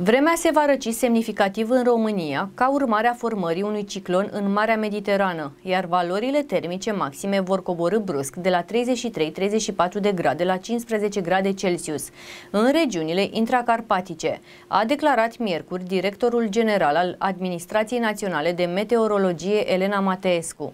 Vremea se va răci semnificativ în România ca urmare a formării unui ciclon în Marea Mediterană, iar valorile termice maxime vor coborâ brusc de la 33-34 de grade la 15 grade Celsius în regiunile intracarpatice, a declarat miercuri directorul general al Administrației Naționale de Meteorologie Elena Mateescu.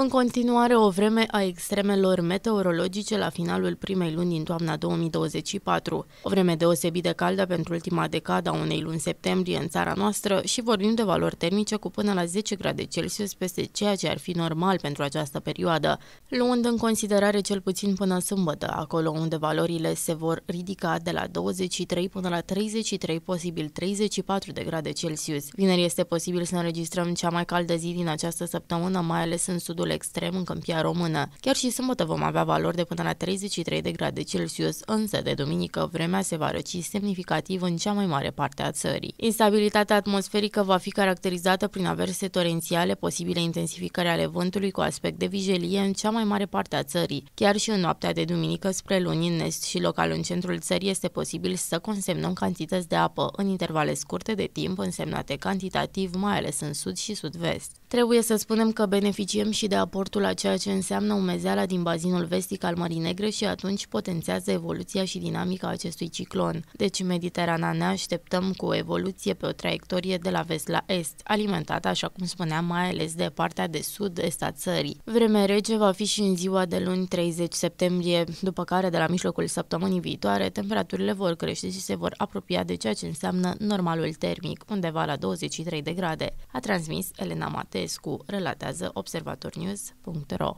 În continuare, o vreme a extremelor meteorologice la finalul primei luni din toamna 2024. O vreme deosebit de caldă pentru ultima decada a unei luni septembrie în țara noastră și vorbim de valori termice cu până la 10 grade Celsius peste ceea ce ar fi normal pentru această perioadă, luând în considerare cel puțin până sâmbătă, acolo unde valorile se vor ridica de la 23 până la 33, posibil 34 de grade Celsius. Vineri este posibil să înregistrăm cea mai caldă zi din această săptămână, mai ales în sudul sudul extrem în câmpia română. Chiar și sâmbătă vom avea valori de până la 33 de grade Celsius, însă de duminică vremea se va răci semnificativ în cea mai mare parte a țării. Instabilitatea atmosferică va fi caracterizată prin averse torențiale, posibile intensificări ale vântului cu aspect de vijelie în cea mai mare parte a țării. Chiar și în noaptea de duminică spre luni în est și local în centrul țării este posibil să consemnăm cantități de apă în intervale scurte de timp însemnate cantitativ, mai ales în sud și sud-vest. Trebuie să spunem că beneficiem și de aportul a ceea ce înseamnă umezeala din bazinul vestic al Mării Negre și atunci potențează evoluția și dinamica acestui ciclon. Deci Mediterana ne așteptăm cu o evoluție pe o traiectorie de la vest la est, alimentată, așa cum spuneam, mai ales de partea de sud-est a țării. Vreme rece va fi și în ziua de luni 30 septembrie, după care de la mijlocul săptămânii viitoare temperaturile vor crește și se vor apropia de ceea ce înseamnă normalul termic, undeva la 23 de grade, a transmis Elena Matescu, relatează Observator News news.ro